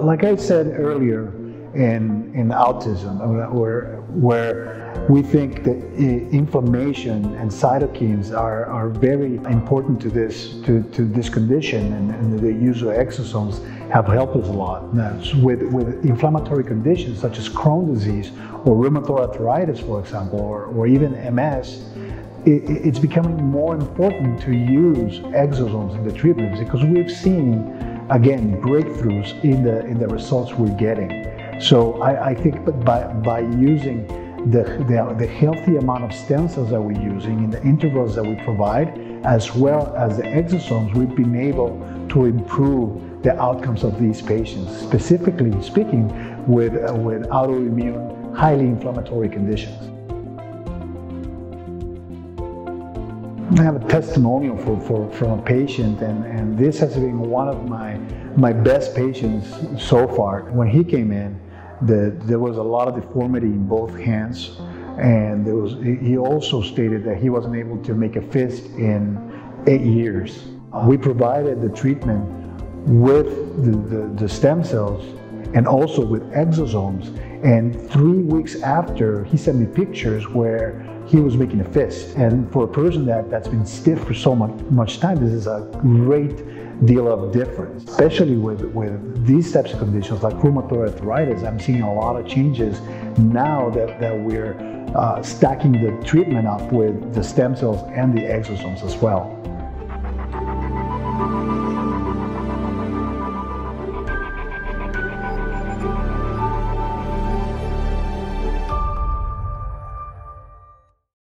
Like I said earlier, in, in autism, uh, where, where we think that uh, inflammation and cytokines are, are very important to this, to, to this condition, and, and the use of exosomes have helped us a lot. Now, with, with inflammatory conditions such as Crohn's disease or rheumatoid arthritis, for example, or, or even MS, it, it's becoming more important to use exosomes in the treatments because we've seen again, breakthroughs in the, in the results we're getting. So I, I think by, by using the, the, the, healthy amount of stem cells that we're using in the intervals that we provide, as well as the exosomes, we've been able to improve the outcomes of these patients, specifically speaking with, uh, with autoimmune, highly inflammatory conditions. I have a testimonial for, for, from a patient, and, and this has been one of my, my best patients so far. When he came in, the, there was a lot of deformity in both hands, and there was, he also stated that he wasn't able to make a fist in eight years. We provided the treatment with the, the, the stem cells and also with exosomes. And three weeks after, he sent me pictures where he was making a fist. And for a person that, that's been stiff for so much, much time, this is a great deal of difference, especially with, with these types of conditions like rheumatoid arthritis. I'm seeing a lot of changes now that, that we're uh, stacking the treatment up with the stem cells and the exosomes as well.